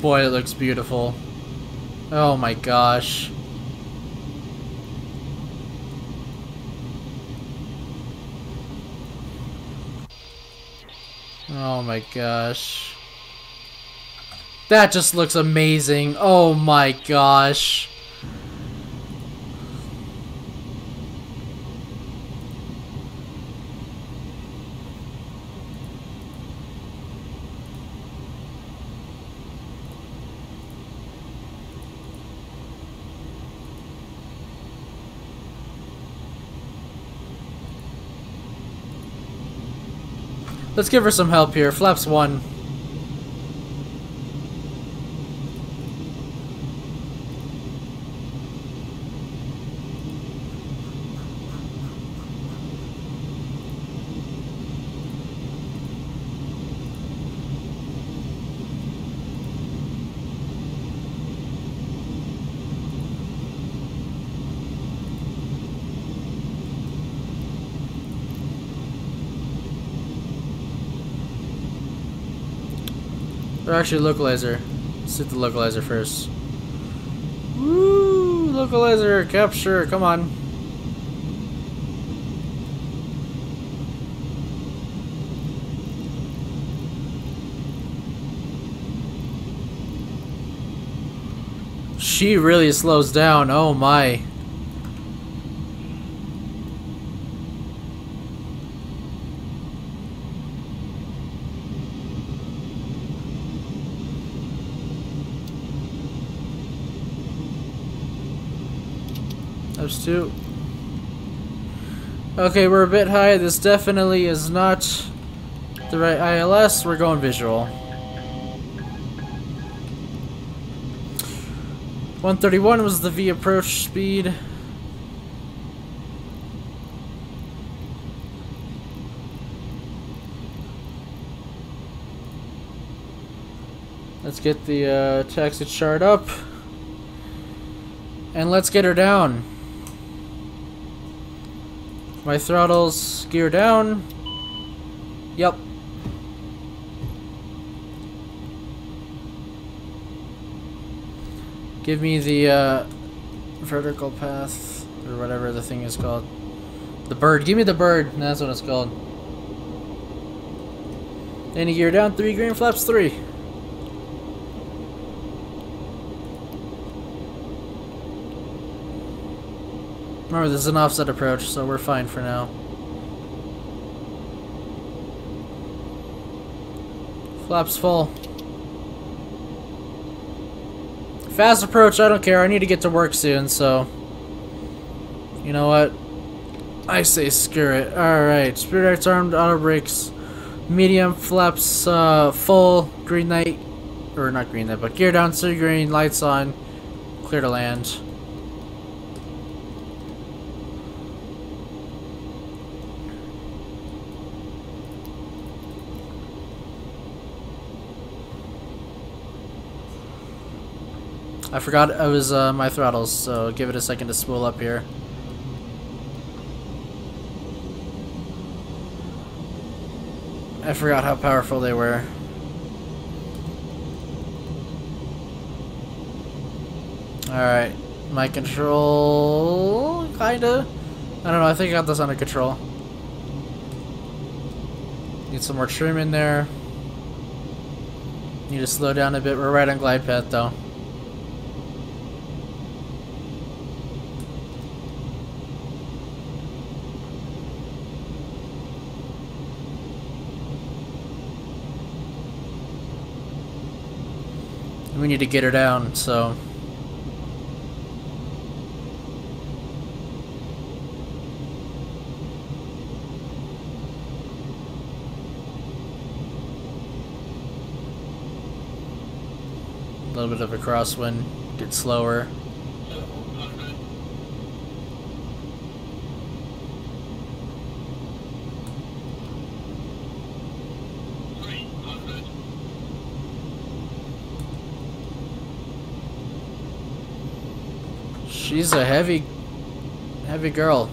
Boy, it looks beautiful. Oh my gosh. Oh my gosh. That just looks amazing. Oh my gosh. Let's give her some help here. Flaps one. Or actually, localizer. Let's hit the localizer first. Woo! Localizer, capture, come on. She really slows down, oh my. Those two. Okay, we're a bit high. This definitely is not the right ILS. We're going visual. 131 was the V approach speed. Let's get the uh, taxi chart up. And let's get her down. My throttles gear down. Yep. Give me the uh, vertical path, or whatever the thing is called. The bird. Give me the bird. That's what it's called. Any gear down, three green flaps, three. Remember, this is an offset approach, so we're fine for now. Flaps full. Fast approach, I don't care. I need to get to work soon, so... You know what? I say screw it. Alright, Spirit Axe armed, auto brakes, medium, flaps uh, full, green light, or not green light, but gear down, so green, lights on, clear to land. I forgot it was uh, my throttles, so give it a second to spool up here. I forgot how powerful they were. Alright, my control, kinda. I don't know, I think I got this under control. Need some more trim in there. Need to slow down a bit, we're right on glide path though. We need to get her down, so... A little bit of a crosswind, get slower. She's a heavy, heavy girl.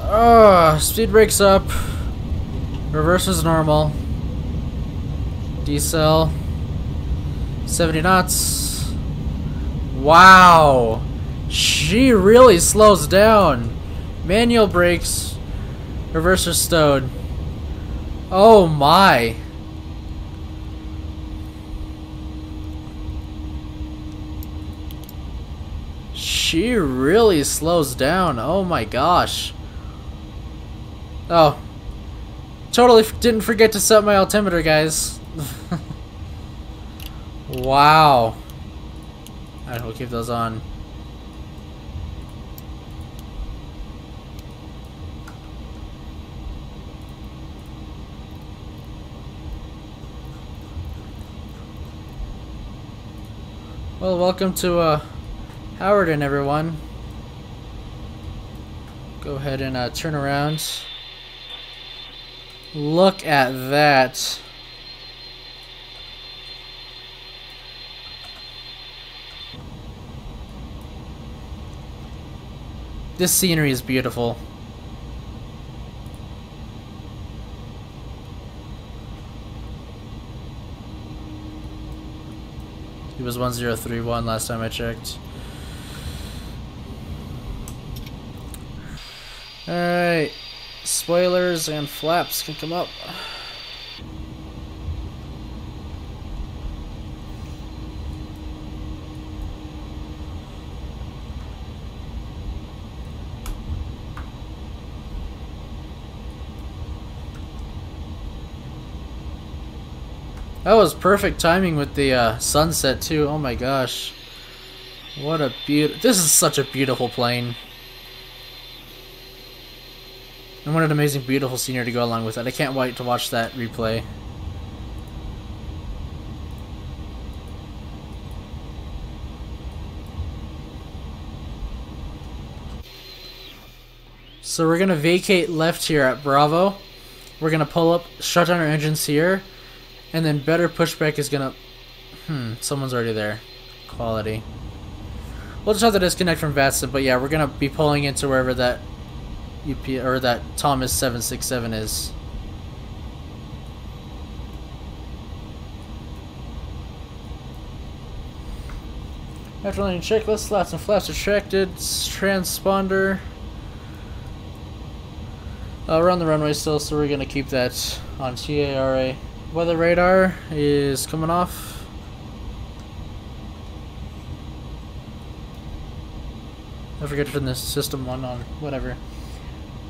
Oh, speed brakes up. Reverse is normal. Decel. 70 knots. Wow. She really slows down. Manual brakes. Reverse is stowed. Oh my. She really slows down. Oh my gosh. Oh. Totally didn't forget to set my altimeter, guys. wow. Alright, we'll keep those on. Well, welcome to uh, Hawarden everyone. Go ahead and uh, turn around. Look at that. This scenery is beautiful. It was 1031 last time I checked. Alright. Spoilers and flaps can come up. That was perfect timing with the uh, sunset too. Oh my gosh. What a beautiful... This is such a beautiful plane. And what an amazing, beautiful scenery to go along with it. I can't wait to watch that replay. So we're going to vacate left here at Bravo. We're going to pull up, shut down our engines here. And then BetterPushback is going to... Hmm, someone's already there. Quality. We'll just have to disconnect from VATSIM, but yeah, we're going to be pulling into wherever that UP or that Thomas 767 is. After landing checklist, slats and flaps retracted, transponder. Uh, we're on the runway still, so we're gonna keep that on TARA. Weather radar is coming off. I forget to turn this system one on, whatever.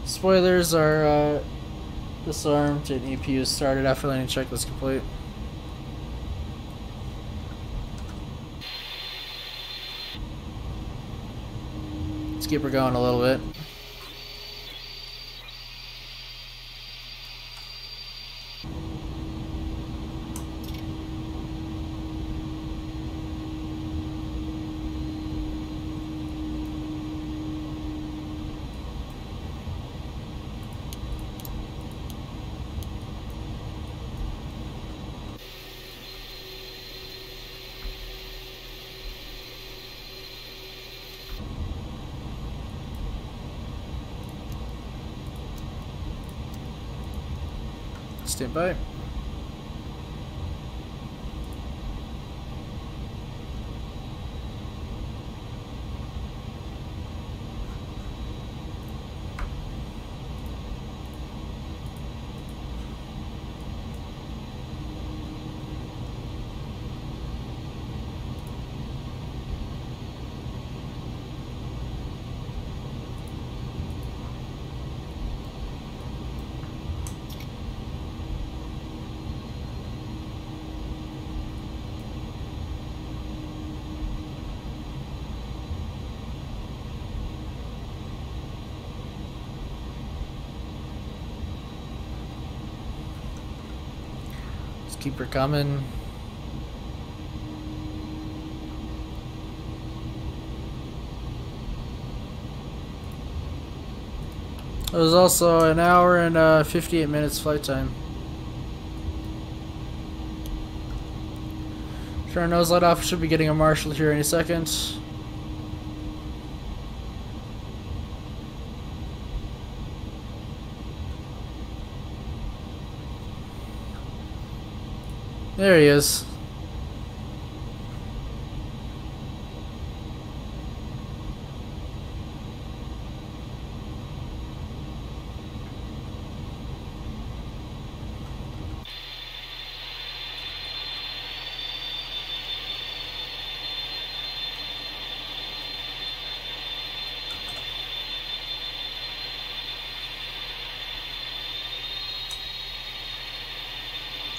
Spoilers are uh, disarmed and APU started after landing checklist complete. Let's keep her going a little bit. Stand keep her coming. It was also an hour and uh, 58 minutes flight time. Turn our nose light off. Should be getting a marshal here any second. There he is.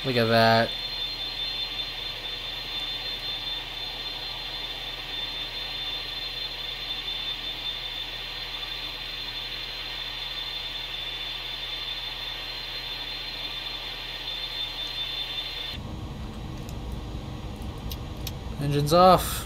Look at that. Engines off.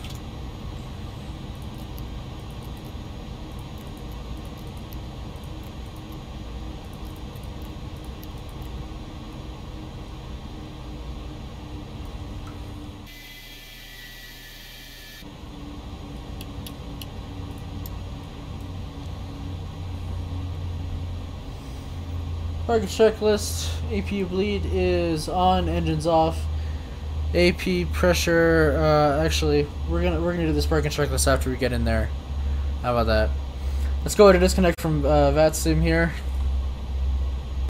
Parking checklist. APU bleed is on. Engines off. AP pressure. Uh, actually, we're gonna we're gonna do this parking checklist after we get in there. How about that? Let's go ahead and disconnect from uh, VATSIM here.